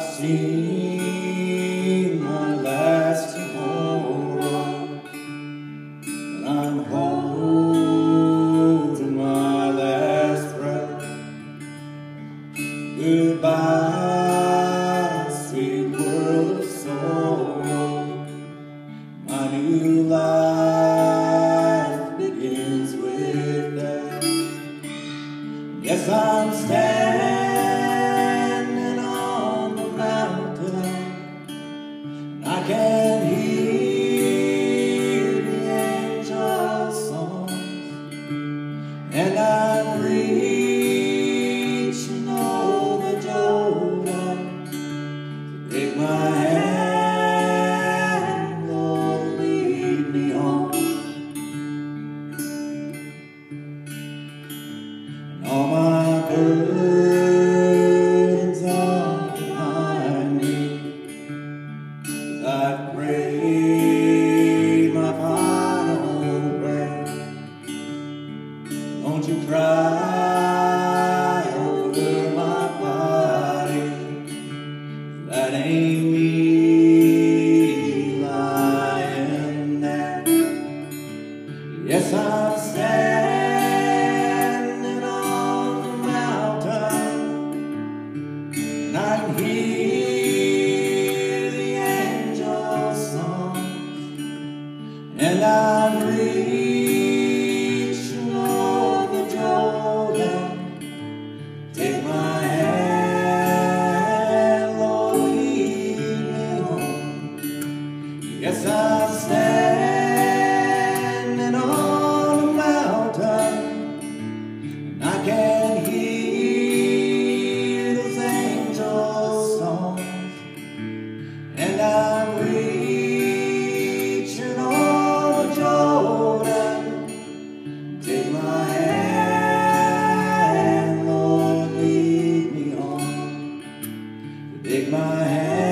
seen my last tomorrow. But I'm holding my last breath. Goodbye, sweet world of sorrow. My new life begins with death. Yes, I'm standing and I'm reaching over Jordan to take my hand, Lord, lead me home. And all my burdens Yes, I'm standing on the mountain, and I can hear the angels' songs, and I'm reaching over Jordan. Take my hand, Lord, lead me home. Yes, I'm standing my